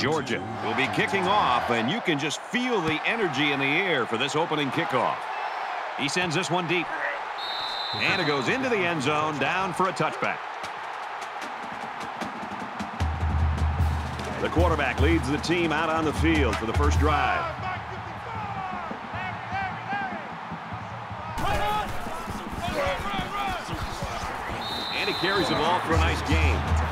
Georgia will be kicking off, and you can just feel the energy in the air for this opening kickoff. He sends this one deep. And it goes into the end zone, down for a touchback. The quarterback leads the team out on the field for the first drive. And he carries the ball for a nice game.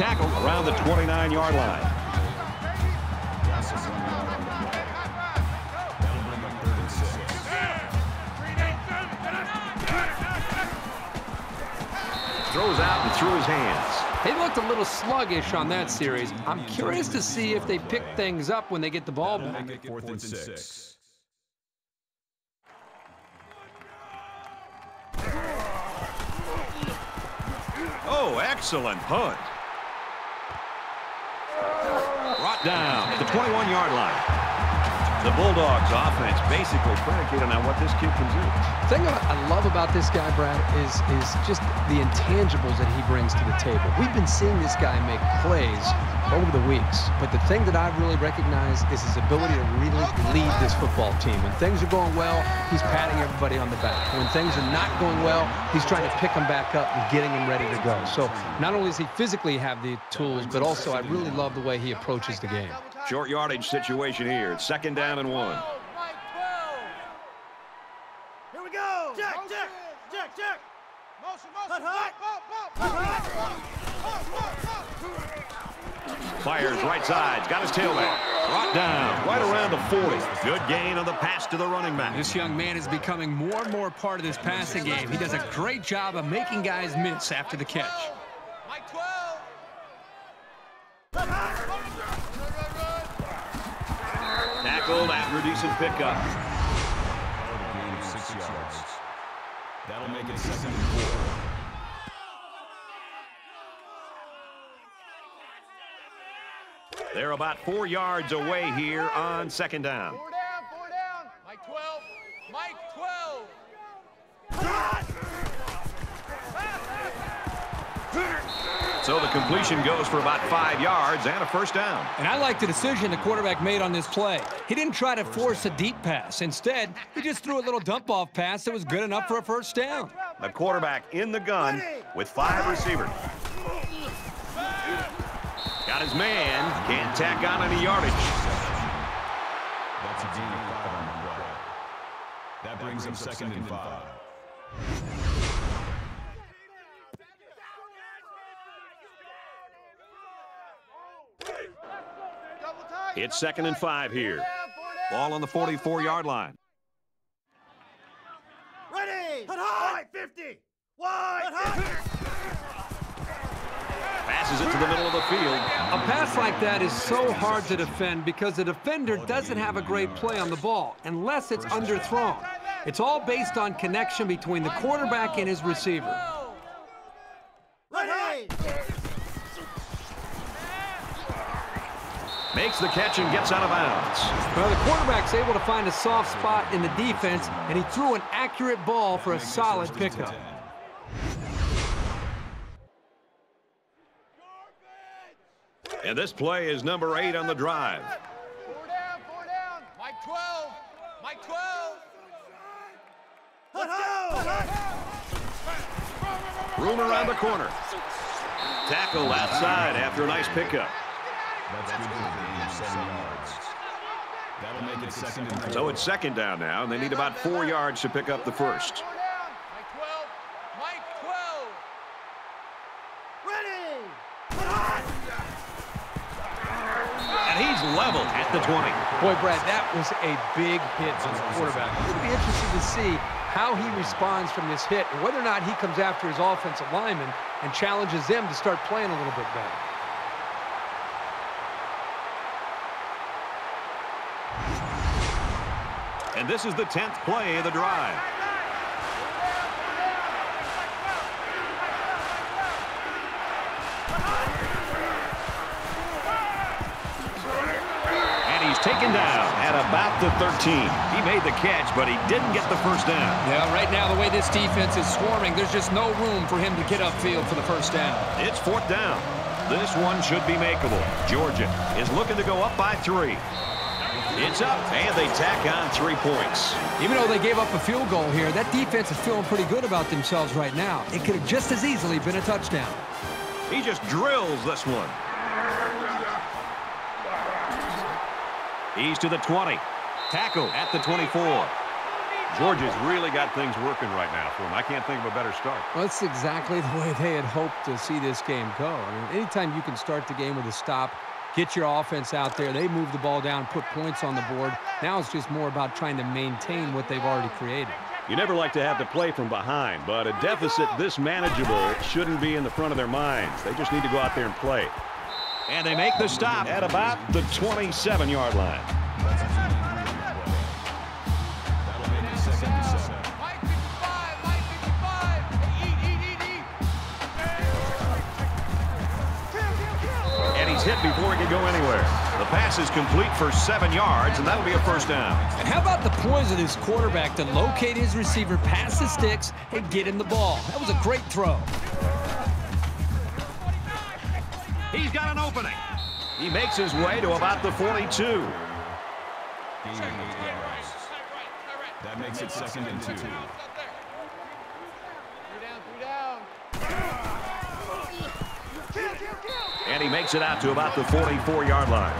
And tackled around the 29-yard line. Throws out and through his hands. They looked a little sluggish on that series. I'm curious to see if they pick things up when they get the ball back. Fourth and six. Oh, excellent punt. Brought down the 21-yard line. The Bulldogs offense basically predicated on what this kid can do. The thing I love about this guy, Brad, is, is just the intangibles that he brings to the table. We've been seeing this guy make plays over the weeks, but the thing that I've really recognize is his ability to really lead this football team. When things are going well, he's patting everybody on the back. When things are not going well, he's trying to pick them back up and getting them ready to go. So not only does he physically have the tools, but also I really love the way he approaches the game. Short yardage situation here. It's second down and one. Here we go. Check, check, check, check. Motion, motion. Hut, hut. Fires right side. Got his tailback. Brought down right around the 40. Good gain on the pass to the running back. This young man is becoming more and more part of this passing game. He does a great job of making guys miss after the catch. Mike 12. Tackled after a decent pickup. Six yards. That'll make it second and four. They're about four yards away here on second down. Four down, four down. Mike 12. Mike 12. So the completion goes for about five yards and a first down. And I like the decision the quarterback made on this play. He didn't try to force a deep pass. Instead, he just threw a little dump-off pass that was good enough for a first down. The quarterback in the gun with five receivers. Got his man. Can't tack on any yardage. That's a gain of five on the play. That brings him second and five. Double tight. It's second and five here. Four down, four down. Ball on the 44-yard line. Ready. Hut, hut. 50. Wide. Passes it to the middle of the field. A pass like that is so hard to defend because the defender doesn't have a great play on the ball unless it's underthrown. It's all based on connection between the quarterback and his receiver. Ready. Makes the catch and gets out of bounds. Well, the quarterback's able to find a soft spot in the defense, and he threw an accurate ball for a solid pickup. And this play is number eight on the drive. Four down, four down. Mike 12. Mike 12. Hut, hut. Room around the corner. Tackle outside after a nice pickup. That's good for a gain seven yards. That'll make it second and four. So it's second down now, and they need about four yards to pick up the first. Mike 12. Mike 12. Ready. And he's level at the 20. Boy, Brad, that was a big hit on the quarterback. It'll be interesting to see how he responds from this hit and whether or not he comes after his offensive lineman and challenges them to start playing a little bit better. This is the 10th play of the drive. And he's taken down at about the 13. He made the catch, but he didn't get the first down. Yeah, right now, the way this defense is swarming, there's just no room for him to get upfield for the first down. It's fourth down. This one should be makeable. Georgia is looking to go up by three. It's up, and they tack on three points. Even though they gave up a field goal here, that defense is feeling pretty good about themselves right now. It could have just as easily been a touchdown. He just drills this one. He's to the 20. Tackle at the 24. Georgia's really got things working right now for them. I can't think of a better start. Well, that's exactly the way they had hoped to see this game go. I mean, anytime you can start the game with a stop, get your offense out there, they move the ball down, put points on the board. Now it's just more about trying to maintain what they've already created. You never like to have to play from behind, but a deficit this manageable shouldn't be in the front of their minds. They just need to go out there and play. And they make the stop at about the 27-yard line. Pass is complete for seven yards, and that'll be a first down. And how about the poise of this quarterback to locate his receiver, pass the sticks, and get him the ball? That was a great throw. He's got an opening. He makes his way to about the 42. That makes it second and two. And he makes it out to about the 44-yard line.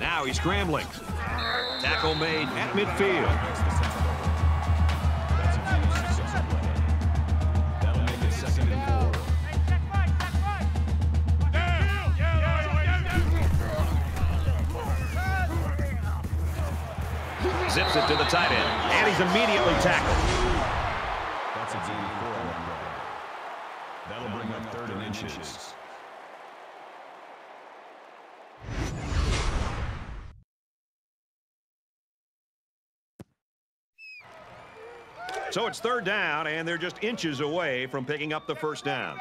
Now he's scrambling. Tackle made at midfield. It to the tight end. And he's immediately tackled. That's a gain four on that play. That'll bring up third and inches. So it's third down, and they're just inches away from picking up the first down.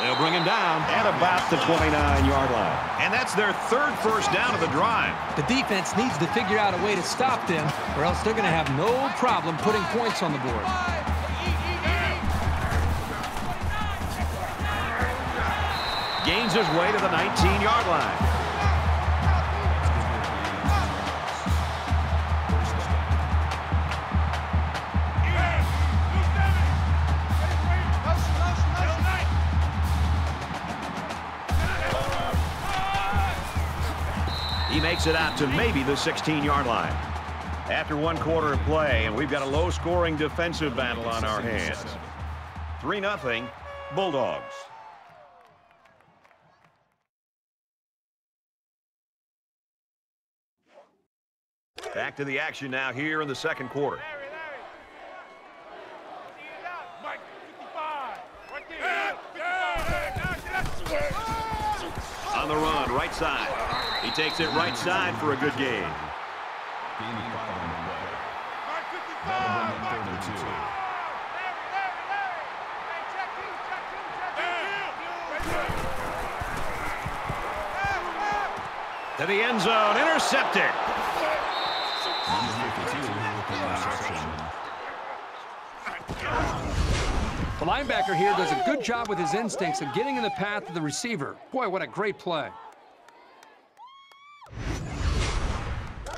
They'll bring him down at about the 29-yard line. And that's their third first down of the drive. The defense needs to figure out a way to stop them, or else they're going to have no problem putting points on the board. Gains his way to the 19-yard line. He makes it out to maybe the 16-yard line. After one quarter of play, and we've got a low-scoring defensive battle on our hands. 3-0 Bulldogs. Back to the action now here in the second quarter. On the run, right side. He takes it right side for a good gain. To the end zone, intercepted. Number 52 with the. The linebacker here does a good job with his instincts of getting in the path of the receiver. Boy, what a great play.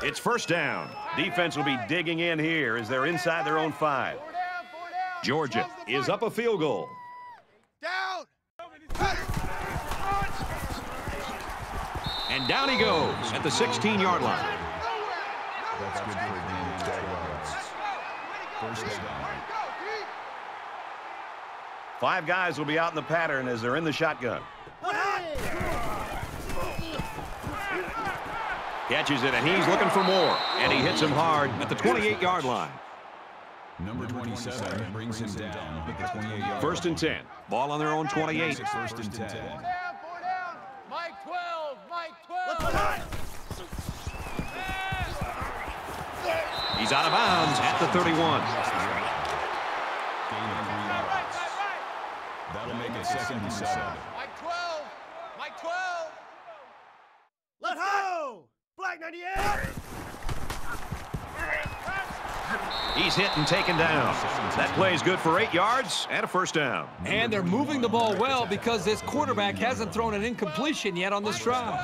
It's first down. Defense will be digging in here as they're inside their own five. Georgia is up a field goal. Down! And down he goes at the 16-yard line. That's good for a gain of 12 yards. First down. Five guys will be out in the pattern as they're in the shotgun. Catches it, and he's looking for more. And he hits him hard at the 28-yard line. Number 27 brings him down at the 28-yard First and 10. Ball on their own 28. First and 10. Mike 12, Mike 12. Let's hot. He's out of bounds at the 31. Gain of three yards. That'll make it second and seven. Mike 12, Mike 12. Let's go. Flag 98. He's hit and taken down. That play is good for eight yards and a first down. And they're moving the ball well because this quarterback hasn't thrown an incompletion yet on this drive.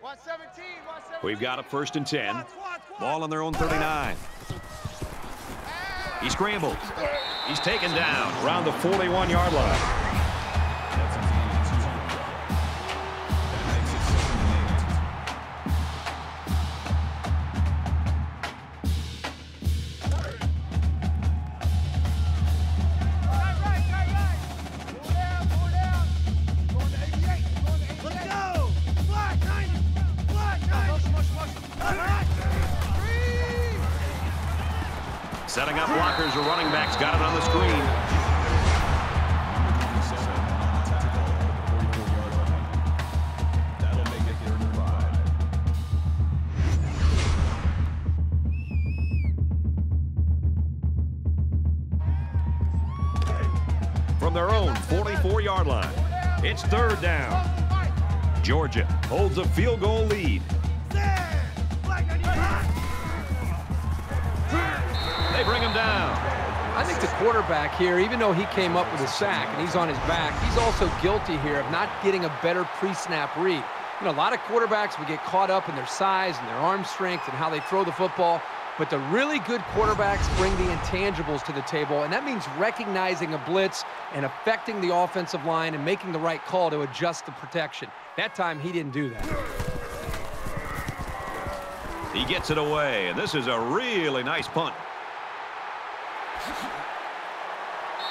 117, 117. We've got a first and 10. Squad, squad. Ball on their own 39. He scrambles. He's taken down. Around the 41-yard line. Setting up blockers. The running back's got it on the screen. 27 on the tackle at the 44-yard line. That'll make it third and five. From their own 44-yard line. It's third down. Georgia holds a field goal lead. The quarterback here, even though he came up with a sack and he's on his back, he's also guilty here of not getting a better pre-snap read. You know, a lot of quarterbacks would get caught up in their size and their arm strength and how they throw the football. But the really good quarterbacks bring the intangibles to the table, and that means recognizing a blitz and affecting the offensive line and making the right call to adjust the protection. That time, he didn't do that. He gets it away, and this is a really nice punt.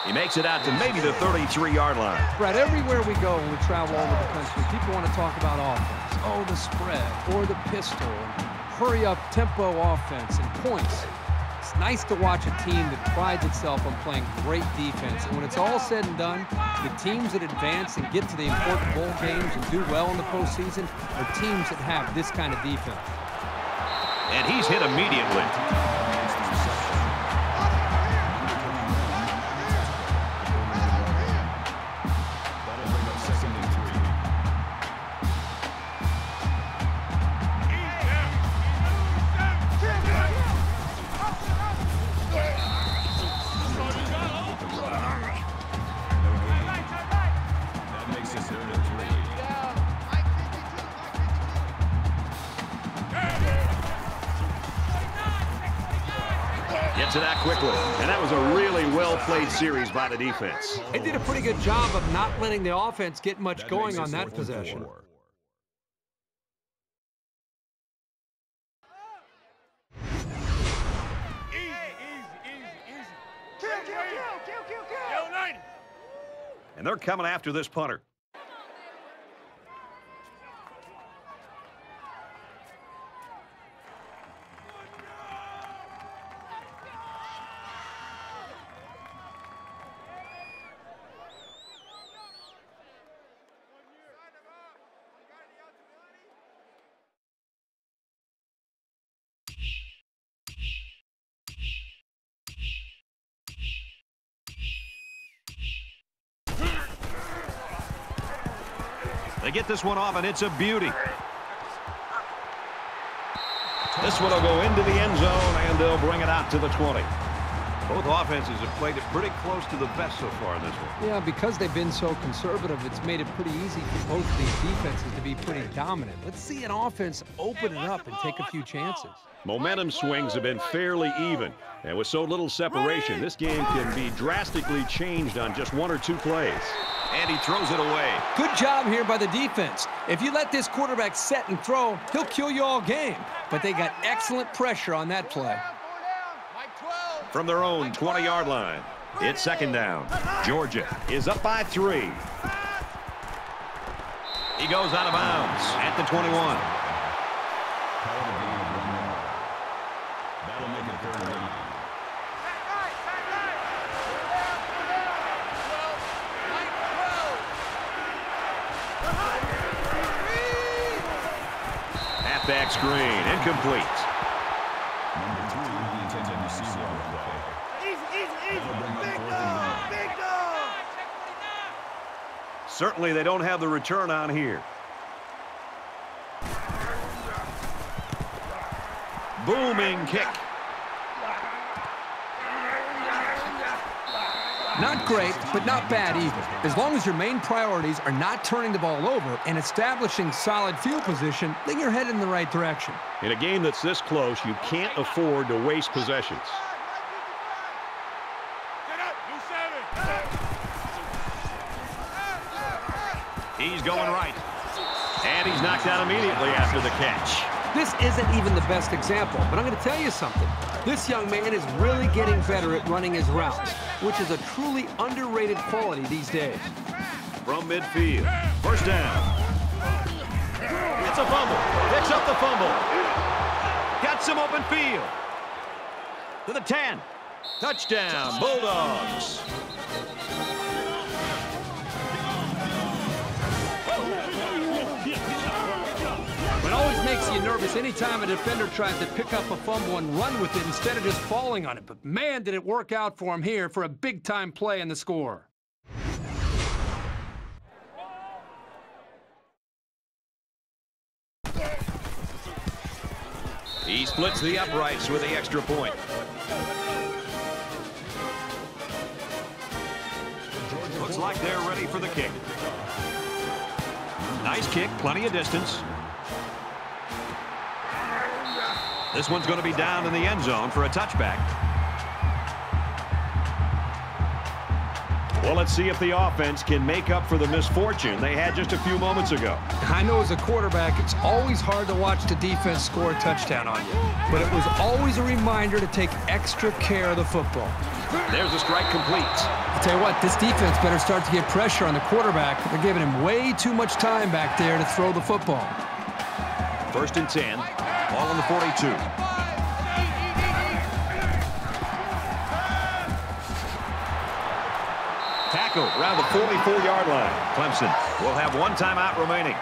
He makes it out to maybe the 33-yard line. Brad, everywhere we go when we travel all over the country, people want to talk about offense. Oh, the spread or the pistol, and hurry up tempo offense and points. It's nice to watch a team that prides itself on playing great defense. And when it's all said and done, the teams that advance and get to the important bowl games and do well in the postseason are teams that have this kind of defense. And he's hit immediately. Well-played series by the defense. They did a pretty good job of not letting the offense get much That going on that fourth and possession. four. Kill, kill, kill, kill, kill, kill. Yo, 90. And they're coming after this punter. They get this one off, and it's a beauty. This one will go into the end zone, and they'll bring it out to the 20. Both offenses have played it pretty close to the best so far in this one. Yeah, because they've been so conservative, it's made it pretty easy for both of these defenses to be pretty dominant. Let's see an offense open it up and take a few chances. Momentum swings have been fairly even. And with so little separation, this game can be drastically changed on just one or two plays. And he throws it away. Good job here by the defense. If you let this quarterback set and throw, he'll kill you all game. But they got excellent pressure on that play. From their own 20-yard line, it's second down. Georgia is up by three. He goes out of bounds at the 21. Call it a gain of one yard. That'll make it third and eight. halfback screen. Incomplete. Certainly they don't have the return on here. Booming kick. Not great, but not bad either. As long as your main priorities are not turning the ball over and establishing solid field position, then you're headed in the right direction. In a game that's this close, you can't afford to waste possessions. Get up. New seven. He's going right. And he's knocked out immediately after the catch. This isn't even the best example, but I'm going to tell you something. This young man is really getting better at running his routes, which is a truly underrated quality these days. From midfield. First down. It's a fumble. Picks up the fumble. Got some open field. To the 10. Touchdown, Bulldogs. Makes you nervous anytime a defender tries to pick up a fumble and run with it instead of just falling on it. But man, did it work out for him here for a big-time play in the score. He splits the uprights with the extra point. Looks like they're ready for the kick. Nice kick, plenty of distance. This one's going to be down in the end zone for a touchback. Well, let's see if the offense can make up for the misfortune they had just a few moments ago. I know as a quarterback, it's always hard to watch the defense score a touchdown on you. But it was always a reminder to take extra care of the football. There's a strike complete. I'll tell you what, this defense better start to get pressure on the quarterback. They're giving him way too much time back there to throw the football. First and 10. On the 42. Tackle around the 44-yard line. Clemson will have one timeout remaining.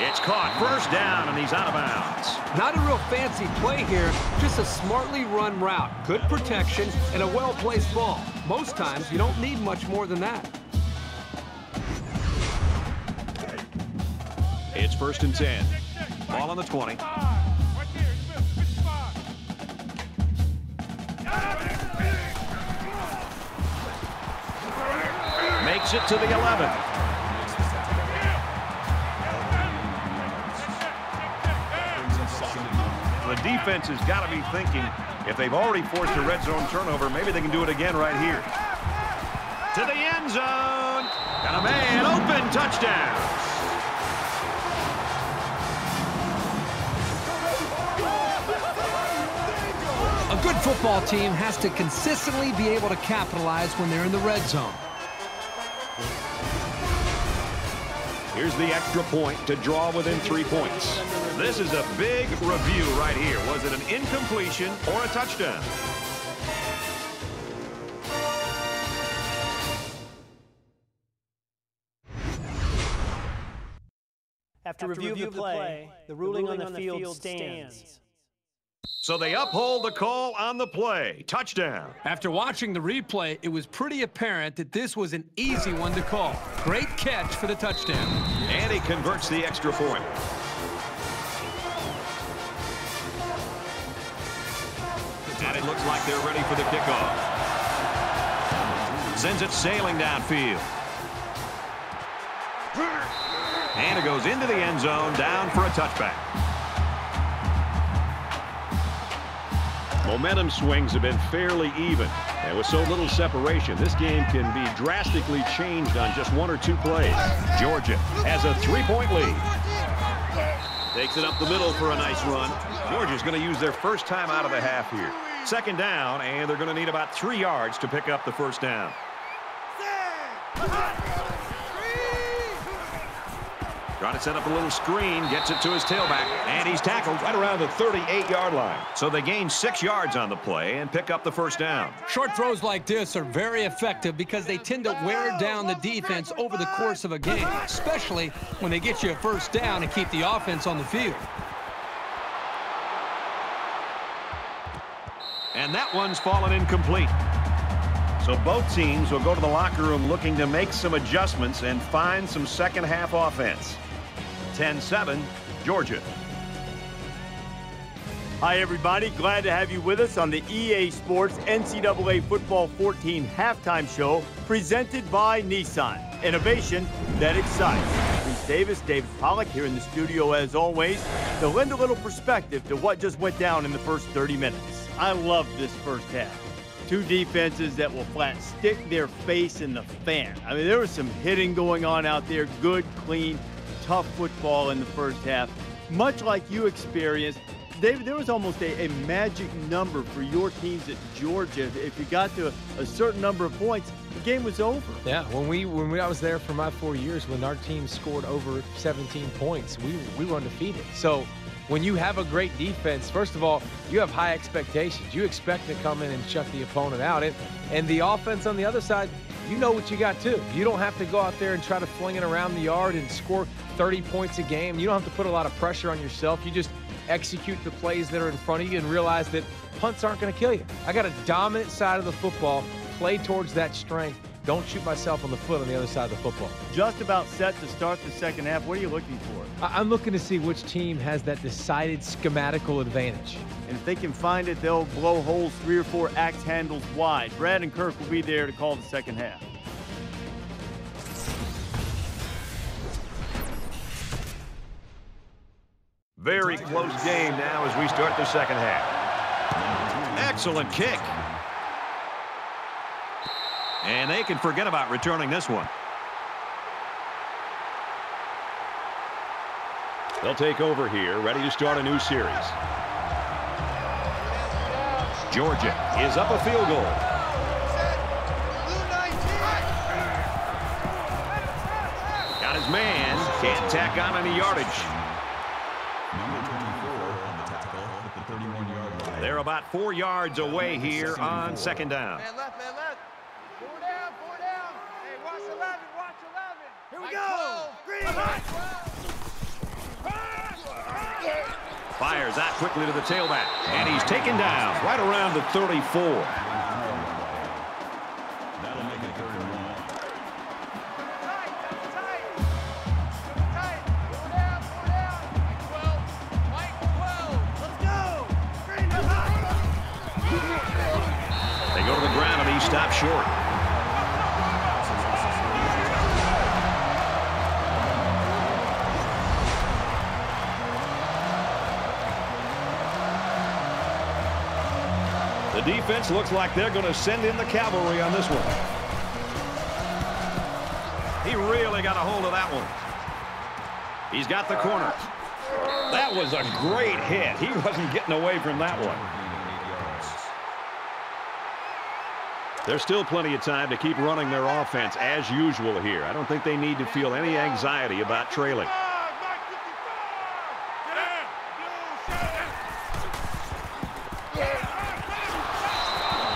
It's caught. First down, and he's out of bounds. Not a real fancy play here, just a smartly run route. Good protection and a well-placed ball. Most times, you don't need much more than that. It's first and 10. Ball on the 20. Right there. in the middle. 55. Makes it to the 11. The defense has got to be thinking, if they've already forced a red zone turnover, maybe they can do it again right here. To the end zone. Got a man open. Touchdown. A good football team has to consistently be able to capitalize when they're in the red zone. Here's the extra point to draw within three points. This is a big review right here. Was it an incompletion or a touchdown? After review of the play, the ruling on the field stands. So they uphold the call on the play. Touchdown. After watching the replay, it was pretty apparent that this was an easy one to call. Great catch for the touchdown. And he converts the extra point. And it looks like they're ready for the kickoff. Sends it sailing downfield. And it goes into the end zone, down for a touchback. Momentum swings have been fairly even. And with so little separation, this game can be drastically changed on just one or two plays. Georgia has a three-point lead. Takes it up the middle for a nice run. Georgia's going to use their first time out of the half here. Second down, and they're going to need about three yards to pick up the first down. Trying to set up a little screen, gets it to his tailback, and he's tackled Right around the 38-yard line. So they gain six yards on the play and pick up the first down. Short throws like this are very effective because they tend to wear down the defense over the course of a game, especially when they get you a first down and keep the offense on the field. And that one's fallen incomplete. So both teams will go to the locker room looking to make some adjustments and find some second half offense. 10-7, Georgia. Hi, everybody. Glad to have you with us on the EA Sports NCAA Football 14 halftime show presented by Nissan. Innovation that excites. Rece Davis, David Pollack here in the studio as always to lend a little perspective to what just went down in the first 30 minutes. I love this first half. Two defenses that will flat stick their face in the fan. I mean, there was some hitting going on out there. Good, clean, tough football in the first half. Much like you experienced David, there was almost a, a, magic number for your teams at Georgia. If you got to a, a, certain number of points, the game was over. Yeah, when we when we, I was there for my four years, when our team scored over 17 points, we we were undefeated. So when you have a great defense, first of all, you have high expectations. You expect to come in and shut the opponent out, and and the offense on the other side, you know what you got too. You don't have to go out there and try to fling it around the yard and score 30 points a game. You don't have to put a lot of pressure on yourself. You just execute the plays that are in front of you and realize that punts aren't going to kill you. I got a dominant side of the football, play towards that strength. Don't shoot myself on the foot on the other side of the football. Just about set to start the second half. What are you looking for? I'm looking to see which team has that decided schematical advantage. And if they can find it, they'll blow holes three or four axe handles wide. Brad and Kirk will be there to call the second half. Very close game now as we start the second half. Excellent kick. And they can forget about returning this one. They'll take over here, ready to start a new series. Georgia is up a field goal. Got his man. Can't tack on any yardage. They're about four yards away here on second down. Man left, man left. Four down, four down. Hey, watch 11, watch 11. Here we go. Green. Fires out quickly to the tailback. And he's taken down right around the 34. Defense looks like they're going to send in the cavalry on this one. He really got a hold of that one. He's got the corner. That was a great hit. He wasn't getting away from that one. There's still plenty of time to keep running their offense as usual here. I don't think they need to feel any anxiety about trailing.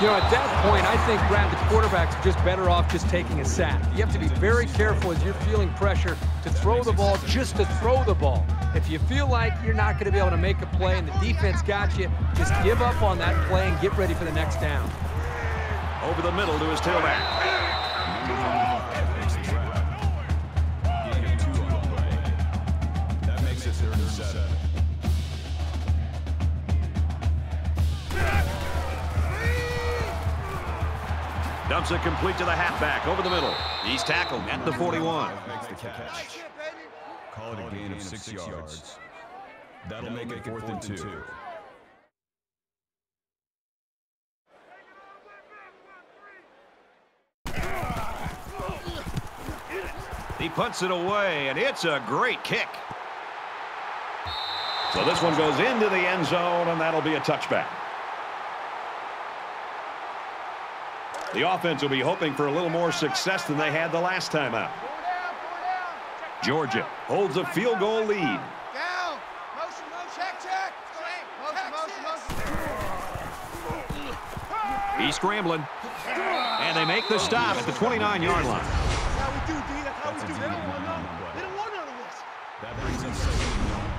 You know, at that point, I think, Brad, the quarterbacks are just better off just taking a sack. You have to be very careful as you're feeling pressure to throw the ball just to throw the ball. If you feel like you're not going to be able to make a play and the defense got you, just give up on that play and get ready for the next down. Over the middle to his tailback. Dumps it complete to the halfback over the middle. He's tackled at the 41. Makes the catch. Call it a gain of six yards. That'll make it fourth and two. He punts it away, and it's a great kick. So this one goes into the end zone, and that'll be a touchback. The offense will be hoping for a little more success than they had the last time out. Four down, four down. Check Georgia holds a field goal lead. He's scrambling. And they make the stop at the 29-yard line. That's how we do, D. That's how we do. They don't want none. They don't want none of this. That brings up second and one.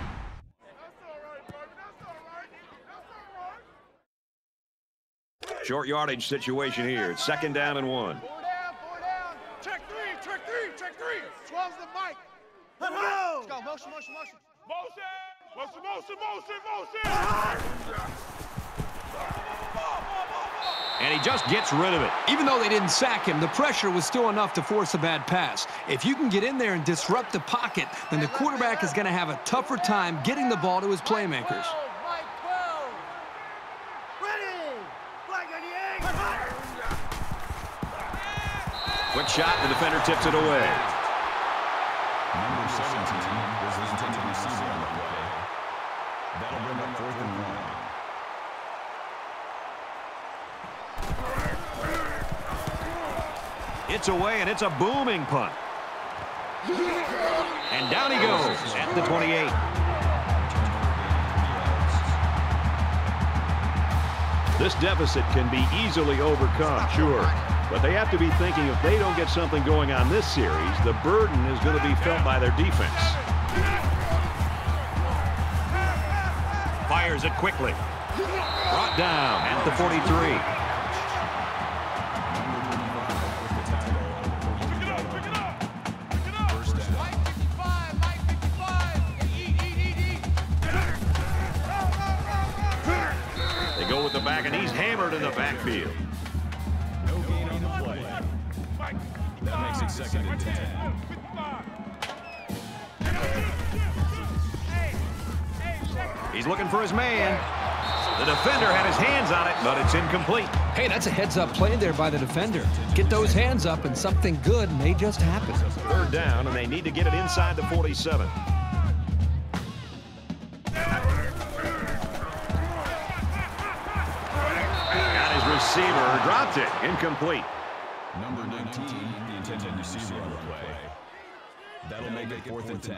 Short yardage situation here. It's second down and one. Four down, four down. Check three, check three, check three. 12's the mic. Let's Let's go. Motion, motion, motion. Motion! Motion, motion, motion, motion! And he just gets rid of it. Even though they didn't sack him, the pressure was still enough to force a bad pass. If you can get in there and disrupt the pocket, then the quarterback is going to have a tougher time getting the ball to his playmakers. Mike 12. Ready! Flag on the egg! Quick shot. The defender tips it away. Number 17 was the intended receiver on the play. That'll bring up fourth and one. It's away, and it's a booming punt. And down he goes at the 28. This deficit can be easily overcome, sure. But they have to be thinking if they don't get something going on this series, the burden is going to be felt by their defense. Fires it quickly. Brought down at the 43. First down. Mike 55, Mike 55. Eat, eat, eat, eat. They go with the back, and he's hammered in the backfield. That makes it second and ten. He's looking for his man. The defender had his hands on it, but it's incomplete. Hey, that's a heads-up play there by the defender. Get those hands up, and something good may just happen. Third down, and they need to get it inside the 47. Got his receiver, dropped it, incomplete. Number 19, the intended receiver on the play. That'll make it fourth and ten.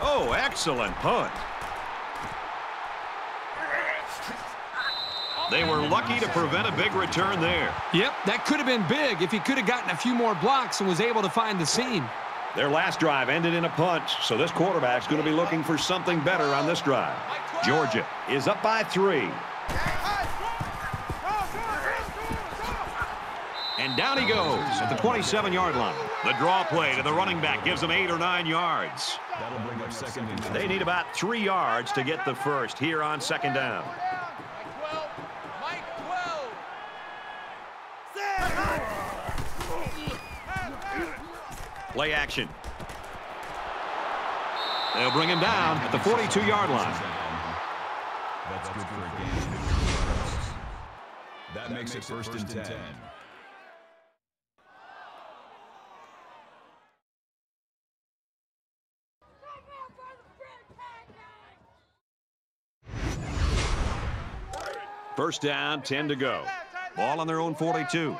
Oh, excellent punt. They were lucky to prevent a big return there. Yep, that could have been big if he could have gotten a few more blocks and was able to find the seam. Their last drive ended in a punt, so this quarterback's going to be looking for something better on this drive. Georgia is up by three. And down he goes at the 27-yard line. The draw play to the running back gives them eight or nine yards. That'll bring up second and. They need about three yards to get the first here on second down. Mike 12. Mike 12. Play action. They'll bring him down at the 42-yard line. That's good for a gain of 15 yards. That makes it first and ten. First down, 10 to go. Ball on their own 42.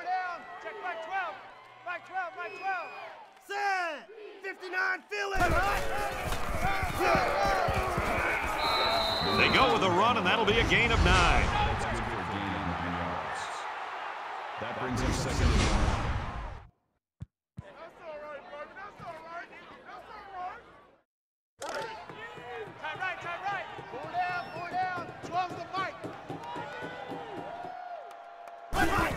Run, and that'll be a gain of nine. That's good for a gain of nine yards. That brings up second and one. That's all right, baby. That's all right. That's all right. Tight right, tight right. Four down, four down. 12's the mic. Run, run,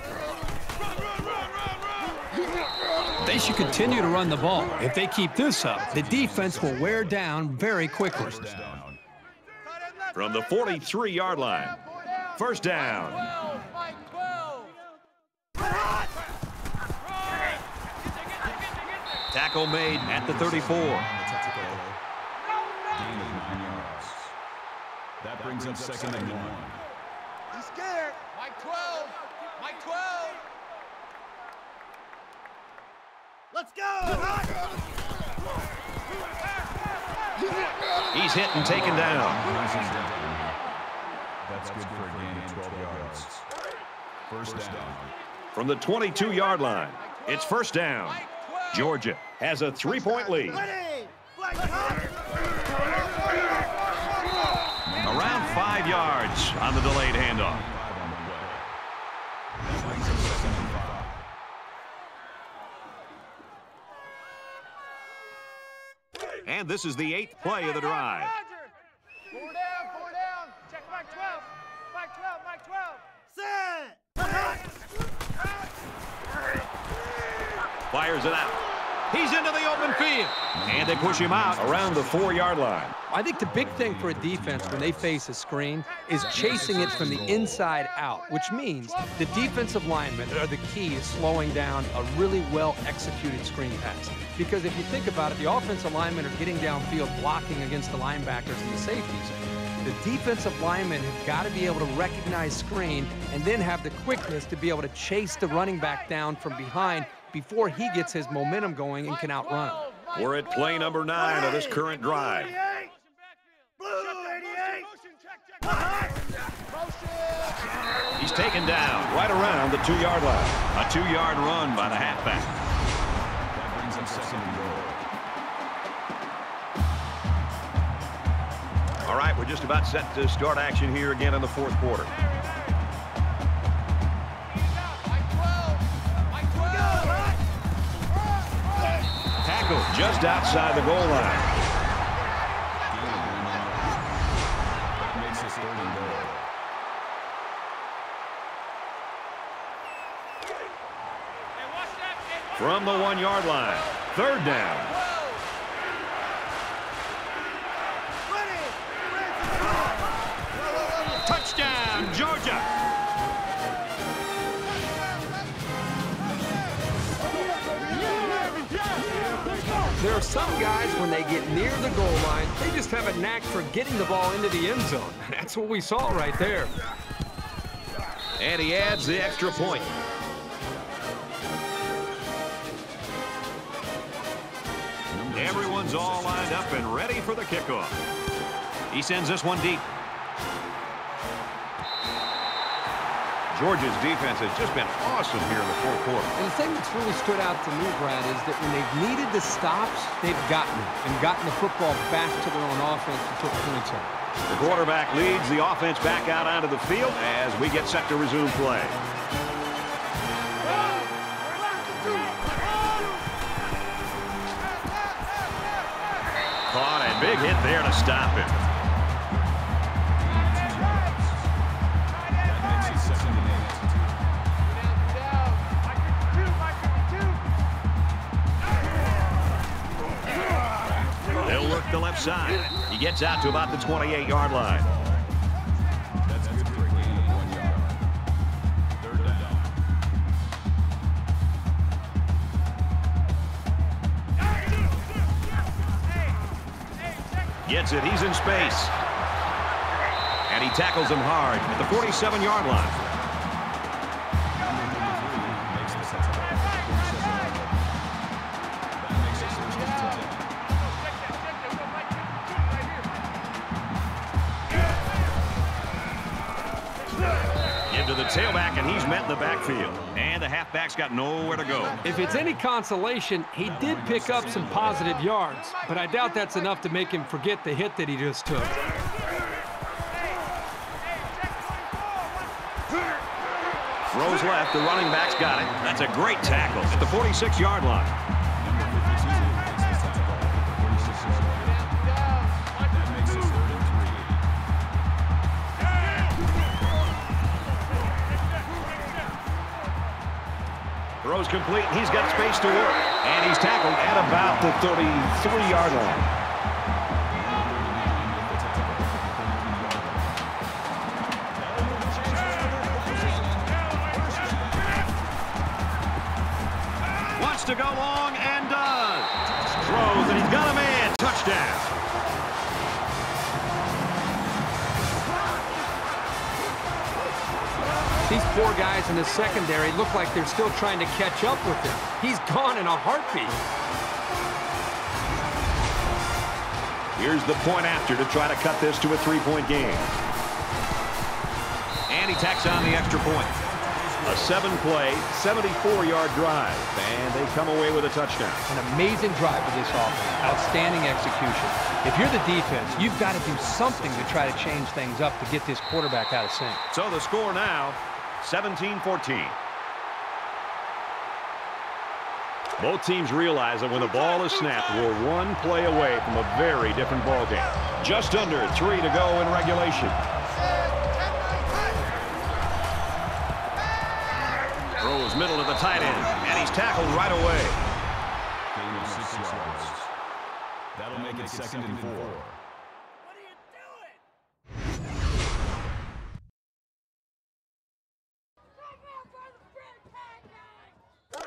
run, run, run. They should continue to run the ball. If they keep this up, the defense will wear down very quickly. From the 43-yard line. First down. 12, Mike 12. Tackle made at the 34. On the tackle. Gain of nine yards. That brings up second and one. He's scared. Mike 12. Mike 12. Let's go. He's hit and taken down. Brings him down. That's good for a gain of 12 yards. First down. From the 22-yard line, it's first down. Georgia has a three-point lead. Ready. Flag hot. Around five yards on the delayed handoff. And this is the eighth play of the drive. Four down, four down. Check Mike 12. Mike 12, Mike 12. Set. Fires it out. He's into the open field. And they push him out. Around the four-yard line. I think the big thing for a defense when they face a screen is chasing it from the inside out, which means the defensive linemen are the key to slowing down a really well-executed screen pass. Because if you think about it, the offensive linemen are getting downfield blocking against the linebackers and the safeties. The defensive linemen have got to be able to recognize screen and then have the quickness to be able to chase the running back down from behind before he gets his momentum going and can outrun him. We're at play number nine of this current drive. 88. Blue 88. Motion, check, check. Motion. He's taken down. Right around the two-yard line. A two-yard run by the halfback. That brings us second goal. All right, we're just about set to start action here again in the fourth quarter. Tackle just outside the goal line. From the one-yard line. Third down. Are some guys, when they get near the goal line, they just have a knack for getting the ball into the end zone. That's what we saw right there. And he adds the extra point. Everyone's all lined up and ready for the kickoff. He sends this one deep. Georgia's defense has just been awesome here in the fourth quarter. And the thing that's really stood out to me, Brad, is that when they've needed the stops, they've gotten it and gotten the football back to their own offense and took points out. The quarterback leads the offense back out onto the field as we get set to resume play. Caught a big hit there to stop him. They'll work the left side. He gets out to about the 28-yard line. Gets it. He's in space. And he tackles him hard at the 47-yard line. Got nowhere to go. If it's any consolation, he did pick up some positive yards, but I doubt that's enough to make him forget the hit that he just took. Throws left. The running back's got it. That's a great tackle at the 46-yard line. Throws complete. and He's got space to work. And he's tackled at about the 33-yard line. In the secondary look like they're still trying to catch up with him. He's gone in a heartbeat. Here's the point after to try to cut this to a three-point game. And he tacks on the extra point. A seven-play, 74-yard drive, and they come away with a touchdown. An amazing drive for this offense. Outstanding execution. If you're the defense, you've got to do something to try to change things up to get this quarterback out of sync. So the score now, 17-14. Both teams realize that when the ball is snapped, we're one play away from a very different ball game. Just under three to go in regulation. Throws middle to the tight end, and he's tackled right away. That'll make it second and four.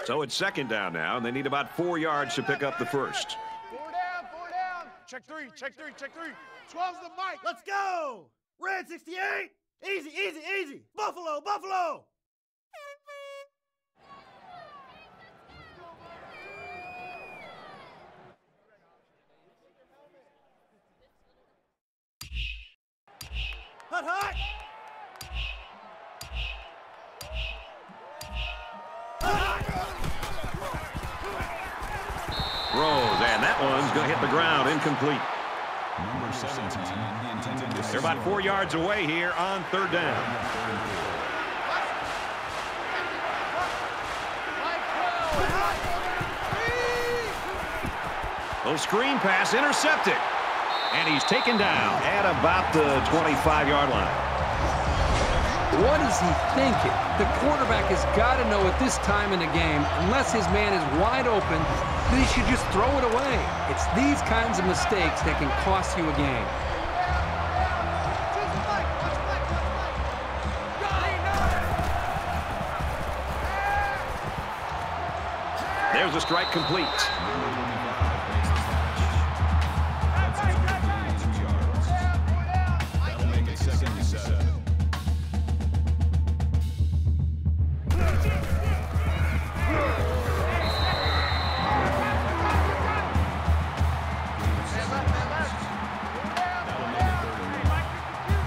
So it's second down now, and they need about four yards to pick up the first. Four down, four down. Check three, check three, check three. 12's the mic. Let's go! Red 68! Easy, easy, easy! Buffalo, Buffalo! Four yards away here on third down. Little screen pass intercepted. And he's taken down at about the 25-yard line. What is he thinking? The quarterback has got to know at this time in the game, unless his man is wide open, that he should just throw it away. It's these kinds of mistakes that can cost you a game. Strike complete.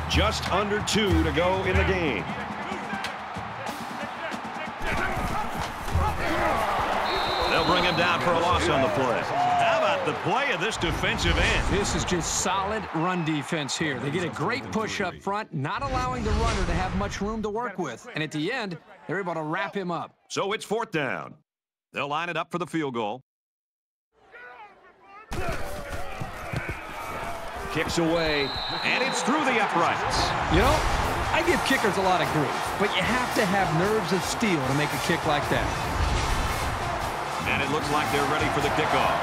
Just under two to go in the game. Down for a loss on the play. How about the play of this defensive end? This is just solid run defense here. They get a great push up front, not allowing the runner to have much room to work with. And at the end, they're able to wrap him up. So it's fourth down. They'll line it up for the field goal. Kicks away, and it's through the uprights. You know, I give kickers a lot of grief, but you have to have nerves of steel to make a kick like that. And it looks like they're ready for the kickoff.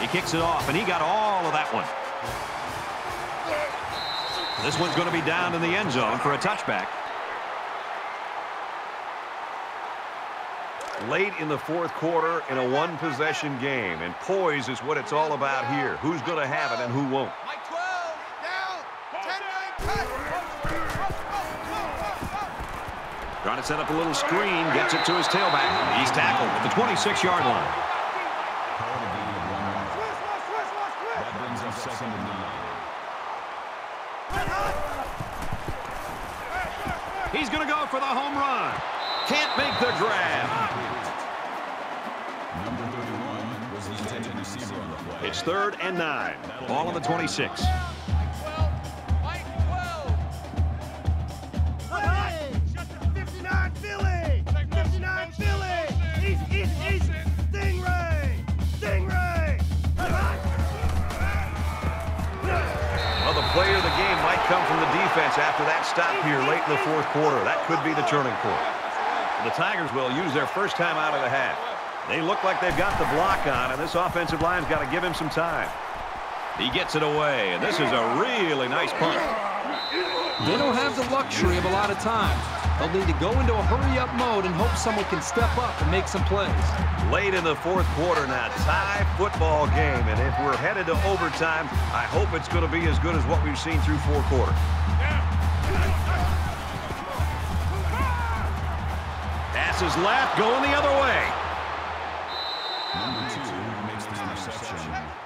He kicks it off, and he got all of that one. This one's going to be down in the end zone for a touchback. Late in the fourth quarter in a one-possession game, and poise is what it's all about here. Who's going to have it and who won't? Mike 12, down, 10 9, cut. Trying to set up a little screen, gets it to his tailback. He's tackled at the 26-yard line. He's going to go for the home run. Can't make the grab. Number 31 was the intended receiver on the play. It's third and nine. Ball on the 26. From the defense after that stop here late in the fourth quarter. That could be the turning point. The Tigers will use their first time out of the half. They look like they've got the block on, and this offensive line's got to give him some time. He gets it away, and this is a really nice punt. They don't have the luxury of a lot of time. They'll need to go into a hurry-up mode and hope someone can step up and make some plays. Late in the fourth quarter now, tie football game, and if we're headed to overtime, I hope it's going to be as good as what we've seen through four quarters. Pass is left, going the other way. Number two makes the interception.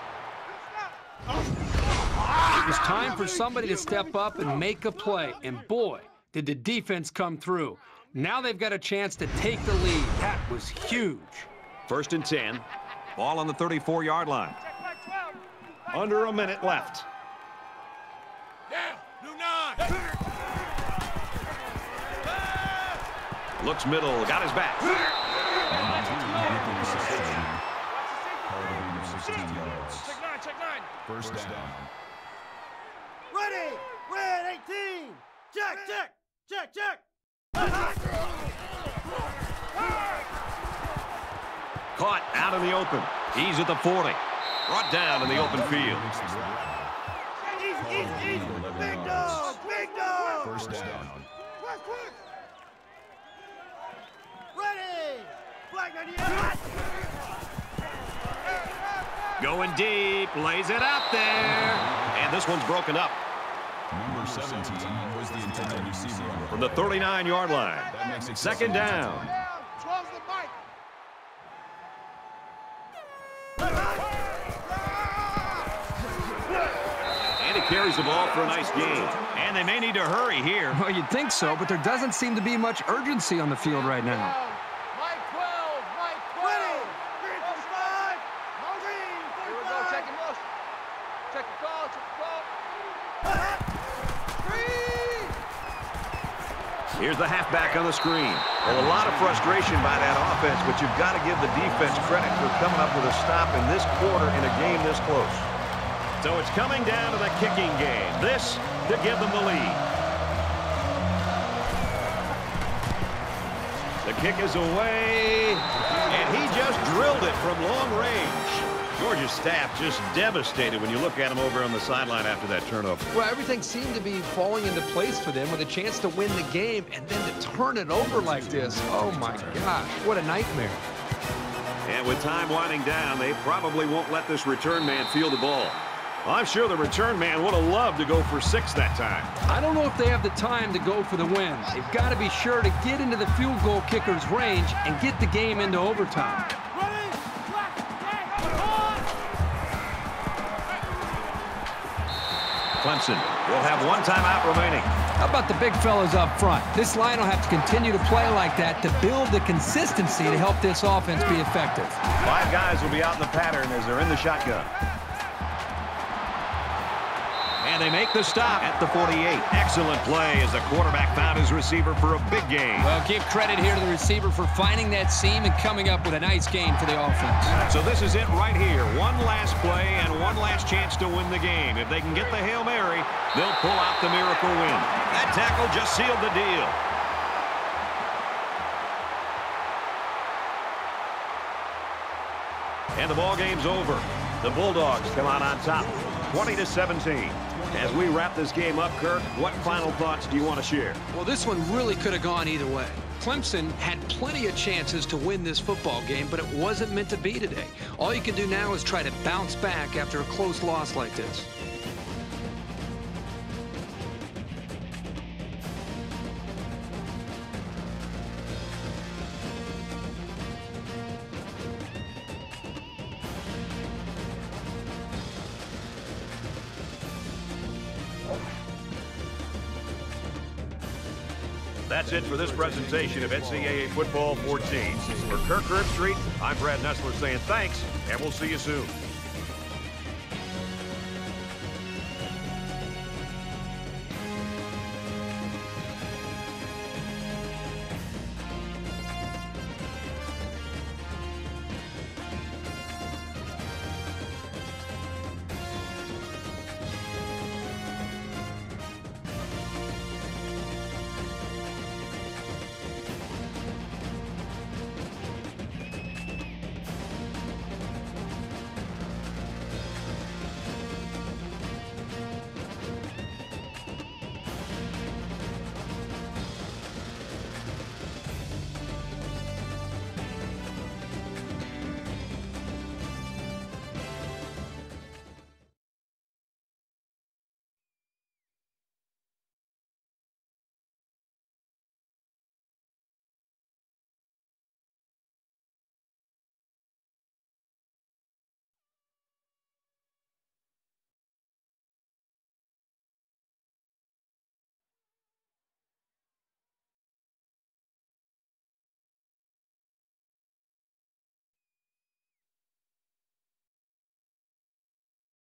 was time for somebody to step up and make a play. And boy, did the defense come through. Now they've got a chance to take the lead. That was huge. First and 10. Ball on the 34-yard line. Under a minute left. Looks middle, got his back. Check nine, check nine. First down. Ready! Red 18! Check, check! Check, check! Caught out in the open. He's at the 40. Brought down in the open field. Easy, easy, easy! Big dog! Big dog! First down. Quick, quick! Ready! Flag 98! Going deep, lays it out there. And this one's broken up Number 17 was the intended receiver. from the 39-yard line. That makes it Second down. 12's the bike. And he carries the ball for a nice gain. And they may need to hurry here. Well, you'd think so, but there doesn't seem to be much urgency on the field right now. Mike 12, Mike 12. Ready! Green 45! Green Here we 45! go, check your motion. Check the call, check the call. Green! Here's the halfback on the screen. Well, a lot of frustration by that offense, but you've got to give the defense credit for coming up with a stop in this quarter in a game this close. So it's coming down to the kicking game. This to give them the lead. The kick is away, and he just drilled it from long range. Georgia's staff just devastated when you look at them over on the sideline after that turnover. Well, everything seemed to be falling into place for them with a chance to win the game and then to turn it over like this. Oh, my gosh, what a nightmare. And with time winding down, they probably won't let this return man field the ball. I'm sure the return man would have loved to go for six that time. I don't know if they have the time to go for the win. They've got to be sure to get into the field goal kicker's range and get the game into overtime. Clemson will have one timeout remaining. How about the big fellas up front? This line will have to continue to play like that to build the consistency to help this offense be effective. Five guys will be out in the pattern as they're in the shotgun. And they make the stop at the 48. Excellent play as the quarterback found his receiver for a big game. Well, give credit here to the receiver for finding that seam and coming up with a nice game for the offense. So this is it right here. One last play and one last chance to win the game. If they can get the Hail Mary, they'll pull out the miracle win. That tackle just sealed the deal. And the ball game's over. The Bulldogs come out on top, 20 to 17. As we wrap this game up, Kirk, what final thoughts do you want to share? Well, this one really could have gone either way. Clemson had plenty of chances to win this football game, but it wasn't meant to be today. All you can do now is try to bounce back after a close loss like this. That's it for this presentation of NCAA Football 14. For Kirk Herbstreit, I'm Brad Nessler saying thanks, and we'll see you soon.